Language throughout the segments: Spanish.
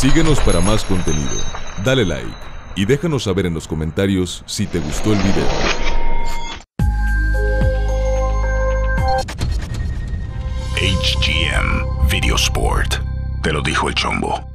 Síguenos para más contenido, dale like y déjanos saber en los comentarios si te gustó el video. HGM Video Sport. Te lo dijo el chombo.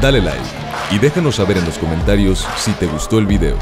Dale like y déjanos saber en los comentarios si te gustó el video.